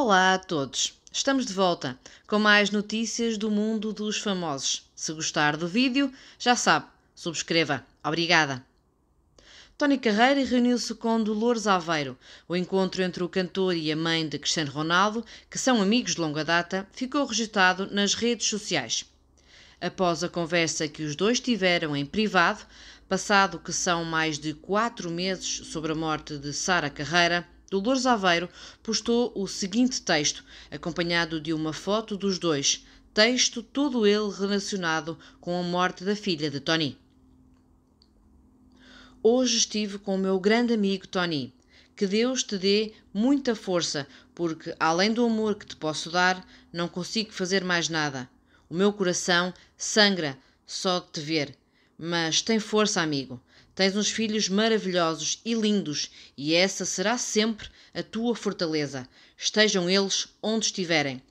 Olá a todos! Estamos de volta com mais notícias do mundo dos famosos. Se gostar do vídeo, já sabe, subscreva. Obrigada! Tony Carreira reuniu-se com Dolores Aveiro. O encontro entre o cantor e a mãe de Cristiano Ronaldo, que são amigos de longa data, ficou registado nas redes sociais. Após a conversa que os dois tiveram em privado, passado que são mais de quatro meses sobre a morte de Sara Carreira, Dolores Aveiro postou o seguinte texto, acompanhado de uma foto dos dois, texto todo ele relacionado com a morte da filha de Tony. Hoje estive com o meu grande amigo Tony. Que Deus te dê muita força, porque além do amor que te posso dar, não consigo fazer mais nada. O meu coração sangra só de te ver. Mas tem força, amigo. Tens uns filhos maravilhosos e lindos, e essa será sempre a tua fortaleza, estejam eles onde estiverem.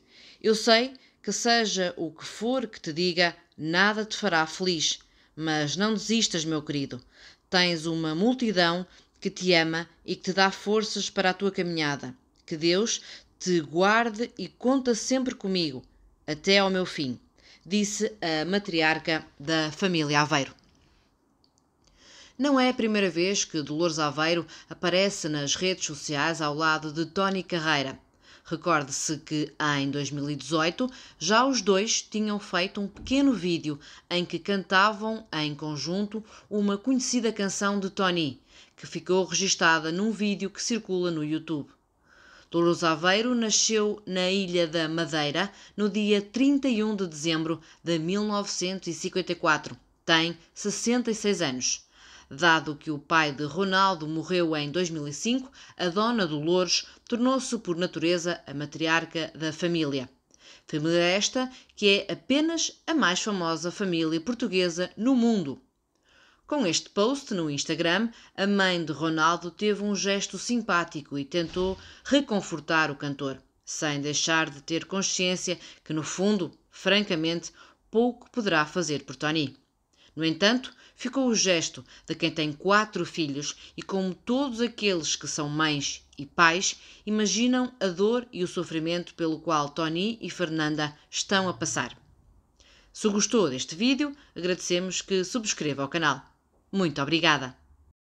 Eu sei que, seja o que for que te diga, nada te fará feliz, mas não desistas, meu querido. Tens uma multidão que te ama e que te dá forças para a tua caminhada. Que Deus te guarde e conta sempre comigo, até ao meu fim, disse a matriarca da família Aveiro. Não é a primeira vez que Dolores Aveiro aparece nas redes sociais ao lado de Tony Carreira. Recorde-se que em 2018 já os dois tinham feito um pequeno vídeo em que cantavam em conjunto uma conhecida canção de Tony, que ficou registada num vídeo que circula no YouTube. Dolores Aveiro nasceu na Ilha da Madeira no dia 31 de dezembro de 1954. Tem 66 anos. Dado que o pai de Ronaldo morreu em 2005, a dona Dolores tornou-se por natureza a matriarca da família. Família esta que é apenas a mais famosa família portuguesa no mundo. Com este post no Instagram, a mãe de Ronaldo teve um gesto simpático e tentou reconfortar o cantor, sem deixar de ter consciência que, no fundo, francamente, pouco poderá fazer por Tony. No entanto, ficou o gesto de quem tem quatro filhos e, como todos aqueles que são mães e pais, imaginam a dor e o sofrimento pelo qual Tony e Fernanda estão a passar. Se gostou deste vídeo, agradecemos que subscreva o canal. Muito obrigada!